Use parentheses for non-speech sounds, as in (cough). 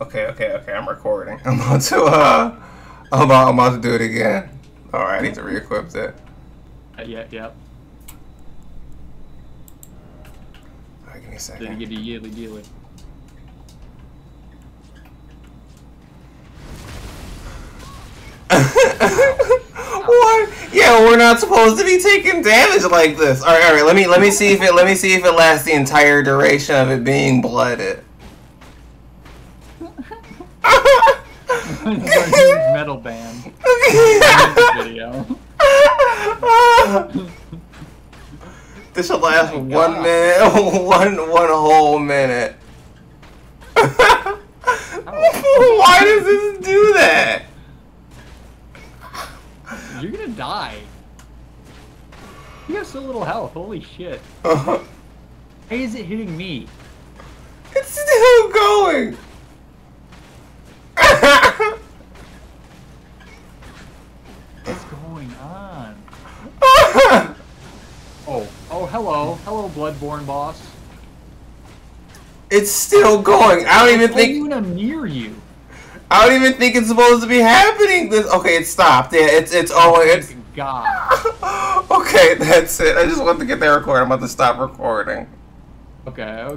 Okay, okay, okay. I'm recording. (laughs) I'm about to uh, I'm about, I'm about to do it again. All right, I need to re-equip it. Uh, yeah, yeah. All right, give me a Then second. you get a yearly dealy. (laughs) what? Yeah, we're not supposed to be taking damage like this. All right, all right. Let me let me see if it let me see if it lasts the entire duration of it being blooded. Metal band video. this should last Oh one God. minute, (laughs) one one whole minute. (laughs) Why does this do that? You're gonna die. You have so little health. Holy shit. it's (laughs) Why is it hitting me? It's still going. What's going on? (laughs) Oh, oh, hello, hello, Bloodborne boss. it's still going. I don't even Oh, think even I'm near you. I don't even think it's supposed to be happening. This okay, it stopped. Yeah, it's it's oh it's God. (laughs) okay. That's it. I just want to get that recording. I'm about to stop recording. Okay. Okay.